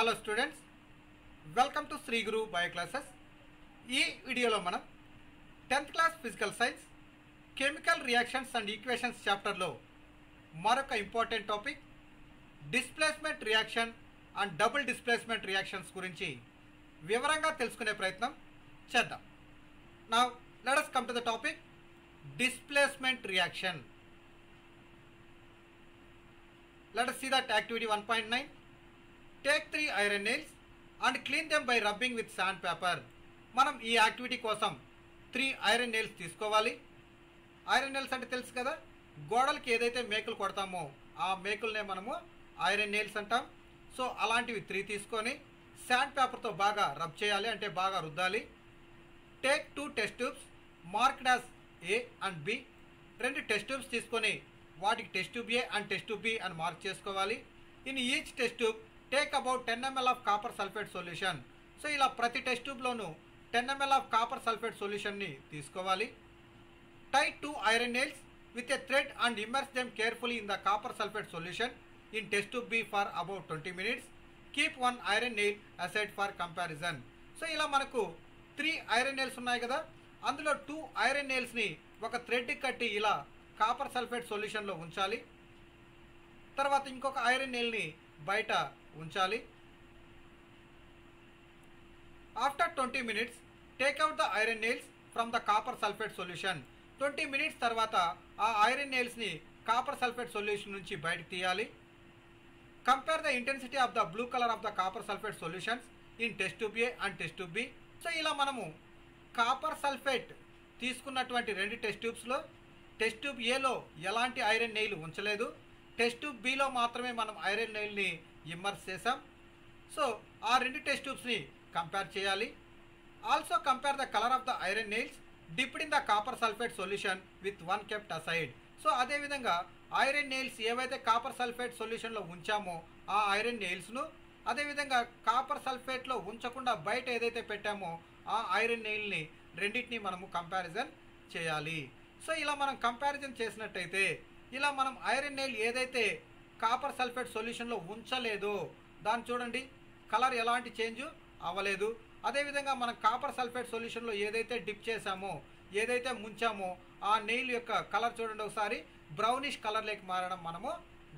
Hello students welcome to Sri Guru bio classes ఈ వీడియోలో మనం tenth class physical science chemical reactions and equations చాప్టర్లో మరొక important topic displacement reaction and double displacement reactions గురించి వివరంగా తెలుసుకునే ప్రయత్నం చేద్దాం. నా let's come to the topic displacement reaction let see that activity 1.9 take three iron nails and clean them by rubbing with sand paper మనం ఈ activity కోసం three iron nails తీసుకోవాలి. ఐరన్ నెయిల్స్ అంటే తెలుసు కదా? గోడలకి ఏదైతే మేకులు కొడతామో ఆ మేకులనే మనము ఐరన్ నెయిల్స్ అంటాం. సో అలాంటివి త్రీ తీసుకొని శాండ్ పేపర్తో బాగా రబ్ చేయాలి అంటే బాగా రుద్దాలి. Take two test tubes marked as A and B రెండు టెస్ట్ ట్యూబ్స్ తీసుకొని వాటికి test tube A and test tube B అని మార్క్ చేసుకోవాలి. In each test tube take about ten ml of copper sulphate solution so ఇలా ప్రతి test ట్యూబ్లోనూ ten ml of copper sulphate సొల్యూషన్ని తీసుకోవాలి. Tie two iron nails with a thread and immerse them carefully in the copper sulphate solution in test tube B for about twenty minutes keep one iron nail aside for comparison so ఇలా మనకు three iron nails ఉన్నాయి కదా. అందులో two iron నెయిల్స్ని ఒక thread కట్టి ఇలా copper sulphate సొల్యూషన్లో ఉంచాలి. తర్వాత ఇంకొక ఐరన్ నెయిల్ని బయట ఉంచాలి. After twenty minutes take out the iron nails from the copper sulphate solution twenty minutes తర్వాత ఆ ఐరన్ నెయిల్స్ని కాపర్ సల్ఫేట్ సొల్యూషన్ నుంచి బయటకు తీయాలి. Compare the intensity of the blue colour of the copper sulphate solutions in test tube A and test tube B so ఇలా మనము copper sulphate తీసుకున్నటువంటి రెండు టెస్ట్ ట్యూబ్స్లో టెస్ట్ ట్యూబ్ ఏలో ఎలాంటి ఐరన్ నెయిల్ ఉంచలేదు. టెస్ట్ ట్యూబ్ బిలో మాత్రమే మనం ఐరన్ ఆయిల్ని ఇమ్మర్స్ చేసాం సో ఆ రెండు టెస్ట్ ట్యూబ్స్ని కంపేర్ చేయాలి. Also compare the colour of the iron nails dipped in the copper sulphate solution with one kept aside. So అదేవిధంగా ఐరన్ నెయిల్స్ ఏవైతే కాపర్ సల్ఫేట్ సొల్యూషన్లో ఉంచామో ఆ ఐరన్ నెయిల్స్ను అదేవిధంగా కాపర్ సల్ఫేట్లో ఉంచకుండా బయట ఏదైతే పెట్టామో ఆ ఐరన్ నెయిల్ని రెండింటిని మనము కంపారిజన్ చేయాలి. సో ఇలా మనం కంపారిజన్ చేసినట్టయితే ఇలా మనం ఐరన్ నెయిల్ ఏదైతే కాపర్ సల్ఫేట్ సొల్యూషన్లో ఉంచలేదో దాన్ని చూడండి. కలర్ ఎలాంటి చేంజ్ అవ్వలేదు. అదేవిధంగా మనం కాపర్ సల్ఫేట్ సొల్యూషన్లో ఏదైతే డిప్ చేసామో ఏదైతే ముంచామో ఆ నెయిల్ యొక్క కలర్ చూడండి ఒకసారి. బ్రౌనిష్ కలర్లోకి మారడం మనము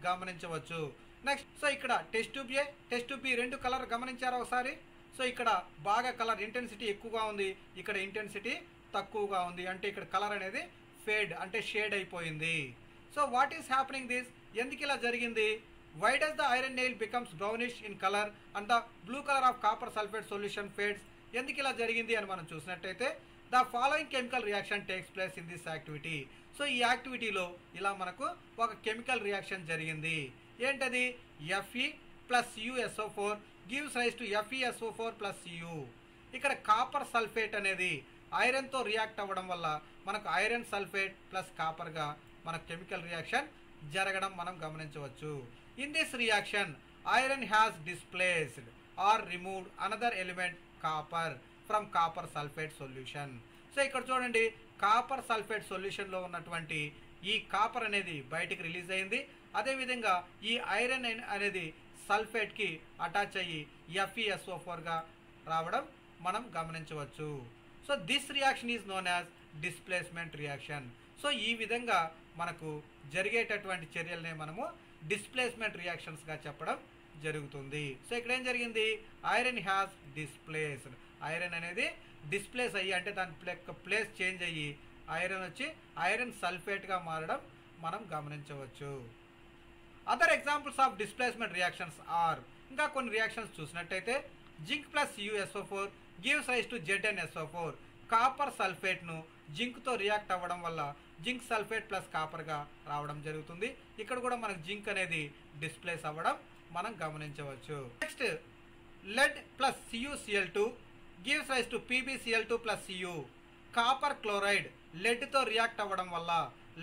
గమనించవచ్చు. నెక్స్ట్ సో ఇక్కడ test tube A test tube B రెండు కలర్ గమనించారా ఒకసారి? సో ఇక్కడ బాగా కలర్ ఇంటెన్సిటీ ఎక్కువగా ఉంది. ఇక్కడ ఇంటెన్సిటీ తక్కువగా ఉంది. అంటే ఇక్కడ కలర్ అనేది ఫేడ్ అంటే షేడ్ అయిపోయింది. So what is happening this ఎందుకు ఇలా జరిగింది? Why does the iron nail becomes brownish in colour and the blue colour of copper sulphate solution fades ఎందుకు ఇలా జరిగింది అని మనం చూసినట్టయితే the following chemical reaction takes place in this activity so ఈ యాక్టివిటీలో ఇలా మనకు ఒక కెమికల్ రియాక్షన్ జరిగింది. ఏంటది? FE plus USO four gives rise to FESO four plus U ఇక్కడ కాపర్ సల్ఫేట్ అనేది ఐరన్తో రియాక్ట్ అవ్వడం వల్ల మనకు ఐరన్ సల్ఫేట్ ప్లస్ కాపర్గా మన కెమికల్ రియాక్షన్ జరగడం మనం గమనించవచ్చు. In this reaction iron has displaced or removed another element copper from copper sulphate solution so ఇక్కడ చూడండి కాపర్ సల్ఫేట్ సొల్యూషన్లో ఉన్నటువంటి ఈ కాపర్ అనేది బయటికి రిలీజ్ అయింది. అదేవిధంగా ఈ ఐరన్ అనేది సల్ఫేట్కి అటాచ్ అయ్యి ఎఫ్ఈఎస్ఓ ఫోర్గా రావడం మనం గమనించవచ్చు. So this reaction is known as displacement reaction so ఈ విధంగా మనకు జరిగేటటువంటి చర్యలనే మనము డిస్ప్లేస్మెంట్ రియాక్షన్స్గా చెప్పడం జరుగుతుంది. సో ఇక్కడ ఏం జరిగింది? Iron has displaced. ఐరన్ అనేది డిస్ప్లేస్ అయ్యి అంటే దాని ప్లేస్ చేంజ్ అయ్యి ఐరన్ వచ్చి ఐరన్ సల్ఫేట్గా మారడం మనం గమనించవచ్చు. Other examples of displacement reactions are ఇంకా కొన్ని రియాక్షన్స్ చూసినట్టయితే zinc plus USO four gives rise to Z and SO four. Copper సల్ఫేట్ను జింక్తో రియాక్ట్ అవ్వడం వల్ల జింక్ సల్ఫేట్ ప్లస్ కాపర్గా రావడం జరుగుతుంది. ఇక్కడ కూడా మనకు జింక్ అనేది డిస్ప్లేస్ అవ్వడం మనం గమనించవచ్చు. Next lead plus CUCL two gives rise to PBCL two plus CU copper chloride లెడ్తో react అవ్వడం వల్ల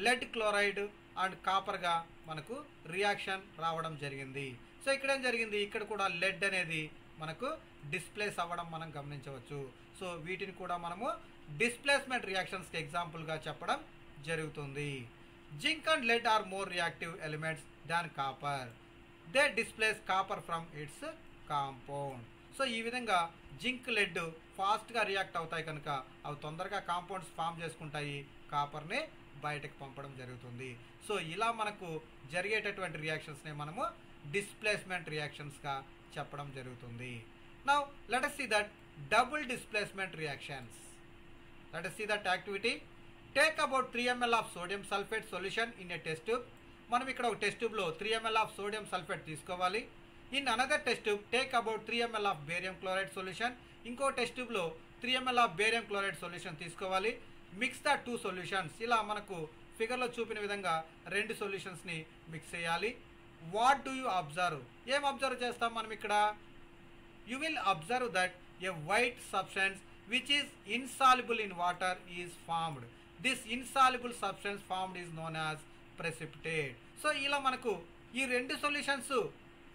లెడ్ క్లోరైడ్ అండ్ కాపర్గా మనకు రియాక్షన్ రావడం జరిగింది. సో ఇక్కడ ఏం జరిగింది? ఇక్కడ కూడా లెడ్ అనేది మనకు డిస్ప్లేస్ అవ్వడం మనం గమనించవచ్చు. సో వీటిని కూడా మనము డిస్ప్లేస్మెంట్ రియాక్షన్స్కి ఎగ్జాంపుల్గా చెప్పడం జరుగుతుంది. Zinc and lead are more reactive elements than copper they displace copper from its compound so ఈ విధంగా జింక్ లెడ్ ఫాస్ట్గా రియాక్ట్ అవుతాయి కనుక అవి తొందరగా కాంపౌండ్స్ ఫామ్ చేసుకుంటాయి. కాపర్ని బయటకు పంపడం జరుగుతుంది. సో ఇలా మనకు జరిగేటటువంటి రియాక్షన్స్ని మనము డిస్ప్లేస్మెంట్ రియాక్షన్స్గా చెప్పడం జరుగుతుంది. Now let us see that double displacement reactions let us see that take about three ML of sodium sulphate solution in a test tube మనం ఇక్కడ ఒక టెస్ట్ ట్యూబ్లో three ML of sodium sulphate తీసుకోవాలి. In another test tube take about three ML of barium chloride solution ఇంకో test ట్యూబ్లో three ML of barium chloride solution తీసుకోవాలి. Mix the two solutions ఇలా మనకు ఫిగర్లో చూపిన విధంగా రెండు సొల్యూషన్స్ని మిక్స్ చేయాలి. వాట్ డూ యూ అబ్జర్వ్ ఏం అబ్జర్వ్ చేస్తాం మనం ఇక్కడ? You will observe that a white substance which is insoluble in water is formed this insoluble substance formed is known as precipitate. So ఇలా మనకు ఈ రెండు సొల్యూషన్స్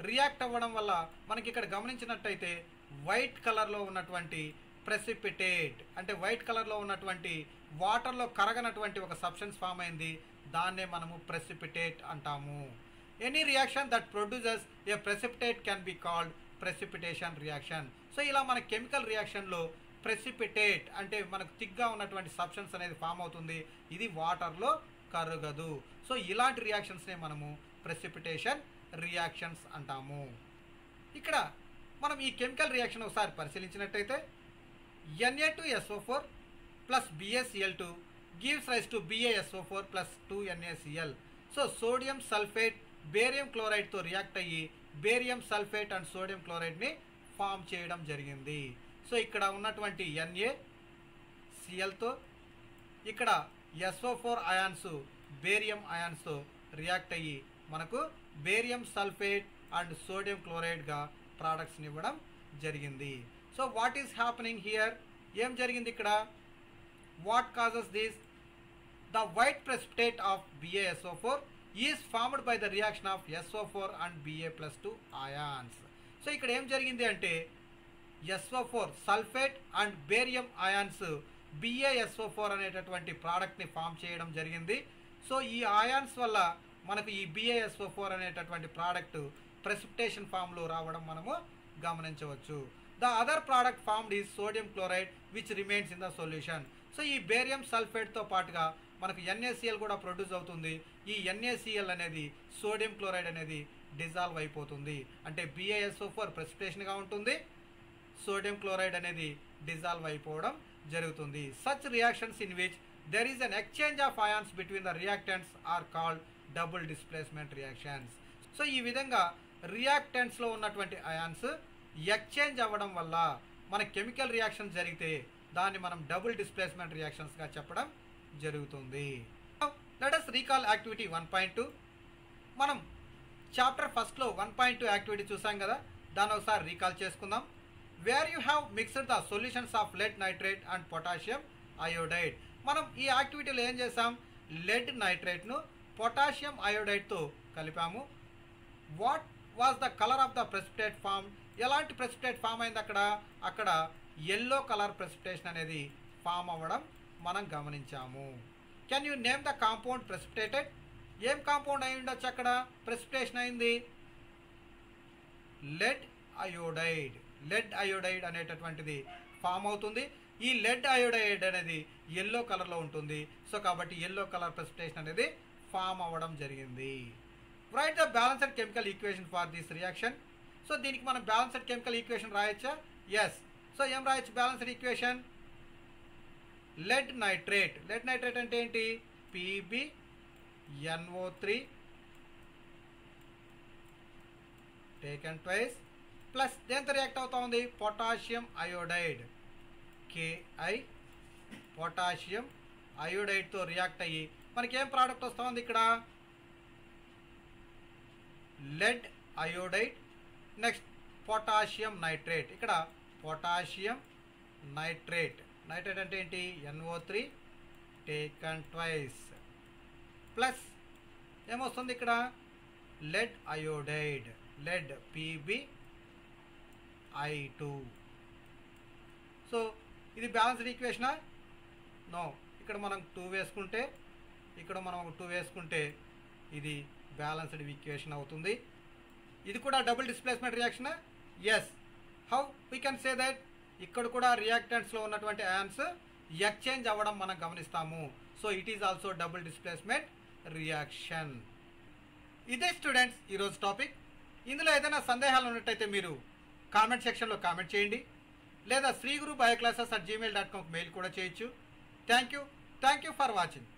రియాక్ట్ అవ్వడం వల్ల మనకి ఇక్కడ గమనించినట్టయితే వైట్ కలర్లో ఉన్నటువంటి ప్రెసిపిటేట్ అంటే వైట్ కలర్లో ఉన్నటువంటి వాటర్లో కరగనటువంటి ఒక సబ్స్టెన్స్ ఫామ్ అయింది. దాన్నే మనము ప్రెసిపిటేట్ అంటాము. Any reaction that produces a precipitate can be called precipitation reaction so ఇలా మన కెమికల్ రియాక్షన్లో ప్రెసిపిటేట్ అంటే మనకు తిగ్గా ఉన్నటువంటి సబ్స్టెన్స్ అనేది ఫామ్ అవుతుంది. ఇది వాటర్లో కరగదు. సో ఇలాంటి రియాక్షన్స్నే మనము ప్రెసిపిటేషన్ రియాక్షన్స్ అంటాము. ఇక్కడ మనం ఈ కెమికల్ రియాక్షన్ ఒకసారి పరిశీలించినట్టయితే NA two SO four plus BSL two gives rise to BASO four plus two NACL so sodium sulphate barium క్లోరైడ్తో react అయ్యి బేరియం సల్ఫేట్ అండ్ సోడియం క్లోరైడ్ని ఫామ్ చేయడం జరిగింది. సో ఇక్కడ ఉన్నటువంటి ఎన్ఏ సిఎల్తో ఇక్కడ ఎస్ఓ ఫోర్ అయాన్స్ బేరియం అయాన్స్తో రియాక్ట్ అయ్యి మనకు బేరియం సల్ఫేట్ అండ్ సోడియం క్లోరైడ్గా ప్రోడక్ట్స్ని ఇవ్వడం జరిగింది. So what is happening here ఏం జరిగింది ఇక్కడ? What causes this the white precipitate of BASO four is formed by the reaction of SO four and BA plus two ions so ఇక్కడ ఏం జరిగింది అంటే SO four sulphate and barium ions BaSO4 అనేటటువంటి ప్రోడక్ట్ని form చేయడం జరిగింది. So ఈ ions వల్ల మనకు ఈ BaSO4 అనేటటువంటి ప్రోడక్ట్ ప్రెసిపిటేషన్ ఫామ్లో రావడం మనము గమనించవచ్చు. The other product formed is sodium chloride which remains in the solution so ఈ బేరియం సల్ఫేట్తో పాటుగా మనకు ఎన్ఏసిఎల్ కూడా ప్రొడ్యూస్ అవుతుంది. ఈ ఎన్ఏసిఎల్ అనేది సోడియం క్లోరైడ్ అనేది డిజాల్వ్ అయిపోతుంది. అంటే బిఏఎస్ఓ ఫోర్ ప్రెసిపిటేషన్గా ఉంటుంది. సోడియం క్లోరైడ్ అనేది డిజాల్వ్ అయిపోవడం జరుగుతుంది. Such reactions in which there is an exchange of ions between the reactants are called double displacement reactions so ఈ విధంగా రియాక్టెంట్స్లో ఉన్నటువంటి అయాన్స్ ఎక్స్చేంజ్ అవ్వడం వల్ల మన కెమికల్ రియాక్షన్ జరిగితే దాన్ని మనం డబుల్ డిస్ప్లేస్మెంట్ రియాక్షన్స్గా చెప్పడం జరుగుతుంది. Let us recall activity one point two మనం చాప్టర్ ఫస్ట్లో వన్ పాయింట్ టూ యాక్టివిటీ చూసాం కదా? దాన్ని ఒకసారి రీకాల్ చేసుకుందాం. Where you have mixed the solutions of lead nitrate and potassium iodide మనం ఈ యాక్టివిటీలో ఏం చేసాం లెడ్ నైట్రేట్ను పొటాషియం అయోడైడ్తో కలిపాము. What was the colour of the precipitate form ఎలాంటి ప్రెసిపిటేట్ ఫామ్ అయింది అక్కడ? అక్కడ ఎల్లో కలర్ ప్రెసిపిటేషన్ అనేది ఫామ్ అవ్వడం మనం గమనించాము. Can you name the compound precipitated ఏం కాంపౌండ్ అయి ఉండొచ్చు అక్కడ? ప్రెసిపిటేషన్ అయింది. లెడ్ అయోడైడ్ లెడ్ అయోడైడ్ అనేటటువంటిది ఫామ్ అవుతుంది. ఈ లెడ్ అయోడైడ్ అనేది ఎల్లో కలర్లో ఉంటుంది. సో కాబట్టి ఎల్లో కలర్ ప్రెసిపిటేషన్ అనేది ఫామ్ అవ్వడం జరిగింది. Write the balanced chemical equation for this reaction so దీనికి మనం బ్యాలెన్స్డ్ కెమికల్ ఈక్వేషన్ రాయొచ్చా? ఎస్ సో ఏం రాయొచ్చు balanced equation lead nitrate lead nitrate అంటే ఏంటి? PB NO three take and twice plus దేంతో రియాక్ట్ అవుతా ఉంది పొటాషియం అయోడైడ్. కేఐ పొటాషియం అయోడైడ్తో రియాక్ట్ అయ్యి మనకి ఏం ప్రోడక్ట్ వస్తూ ఉంది ఇక్కడ? Lead iodide. Next potassium nitrate. ఇక్కడ పొటాషియం నైట్రేట్. నైట్రేట్ అంటే ఏంటి? NO three taken twice plus ఏమొస్తుంది ఇక్కడ? Lead iodide. Lead PB I two so ఇది బ్యాలెన్స్డ్ ఈక్వేషనా నో ఇక్కడ మనం టూ వేసుకుంటే ఇక్కడ మనం ఒక టూ వేసుకుంటే ఇది బ్యాలెన్స్డ్ ఈక్వేషన్ అవుతుంది. ఇది కూడా double displacement రియాక్షనా yes how we can say that ఇక్కడ కూడా రియాక్టెంట్స్లో ఉన్నటువంటి యాన్స్ ఎక్స్చేంజ్ అవ్వడం మనం గమనిస్తాము. So it is also double displacement reaction ఇదే స్టూడెంట్స్ ఈరోజు టాపిక్ ఇందులో ఏదైనా సందేహాలు ఉన్నట్టయితే మీరు కామెంట్ సెక్షన్లో కామెంట్ చేయండి. లేదా Shri Guru bio classes at Gmail dot కామ్కి mail కూడా చేయొచ్చు. Thank you. Thank you for watching.